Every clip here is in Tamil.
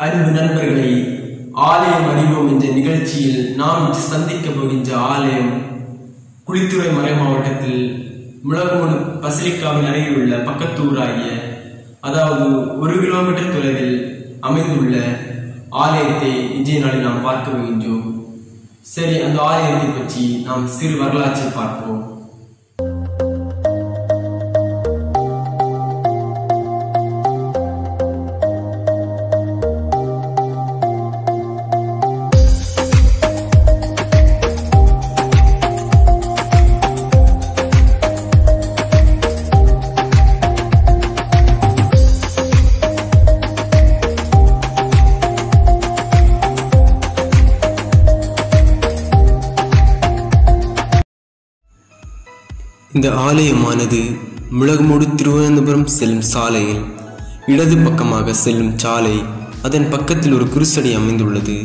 அன்பு நண்பர்களை ஆலயம் அறிவோம் என்ற நிகழ்ச்சியில் நாம் இன்று சந்திக்க போகின்ற ஆலயம் குளித்துறை மறை மாவட்டத்தில் முழகுமணு பசிலிக்காவின் அருகில் உள்ள பக்கத்தூராகிய அதாவது ஒரு கிலோமீட்டர் தொலைவில் அமைந்துள்ள ஆலயத்தை இன்றைய நாளில் நாம் பார்க்க போகின்றோம். சரி அந்த ஆலயத்தை பற்றி நாம் சிறு வரலாற்றை பார்ப்போம். இந்த ஆலயமானது முழகுமூடு திருவனந்தபுரம் செல்லும் சாலையில் இடது பக்கமாக செல்லும் சாலை அதன் பக்கத்தில் ஒரு குருசடி அமைந்துள்ளது.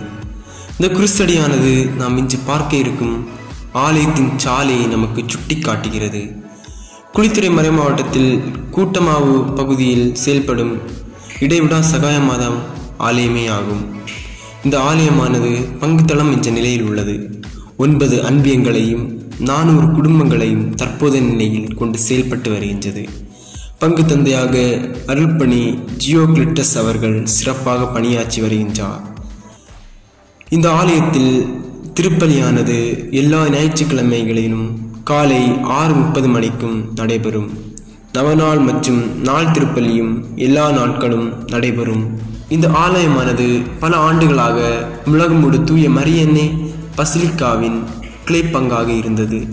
இந்த குருசடியானது நாம் இன்று பார்க்க இருக்கும் ஆலயத்தின் சாலையை நமக்கு சுட்டி காட்டுகிறது குளித்துறை மறை மாவட்டத்தில் கூட்டமாவு பகுதியில் செயல்படும் இடைவிடா சகாய மாதம் ஆலயமே ஆகும். இந்த ஆலயமானது பங்குத்தளம் என்ற நிலையில் உள்ளது. ஒன்பது அன்பியங்களையும் நானூறு குடும்பங்களையும் தற்போதைய நிலையில் கொண்டு செயல்பட்டு வருகின்றது. பங்கு தந்தையாக அருள்பணி ஜியோகிளிட்டஸ் அவர்கள் சிறப்பாக பணியாற்றி வருகின்றார். இந்த ஆலயத்தில் திருப்பலியானது எல்லா ஞாயிற்றுக்கிழமைகளிலும் காலை ஆறு முப்பது மணிக்கும் நடைபெறும். நவநாள் மற்றும் நாள் திருப்பலியும் எல்லா நாட்களும் நடைபெறும். இந்த ஆலயமானது பல ஆண்டுகளாக உலகமோடு தூய மரியன்னே பசிலிக்காவின் கிளைப்பங்காக இருந்தது.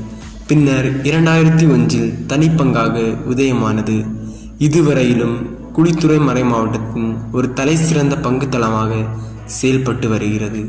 பின்னர் இரண்டாயிரத்தி ஒன்றில் தனிப்பங்காக உதயமானது. இதுவரையிலும் குளித்துறை மறை மாவட்டத்தின் ஒரு தலைசிறந்த பங்குத்தளமாக செயல்பட்டு வருகிறது.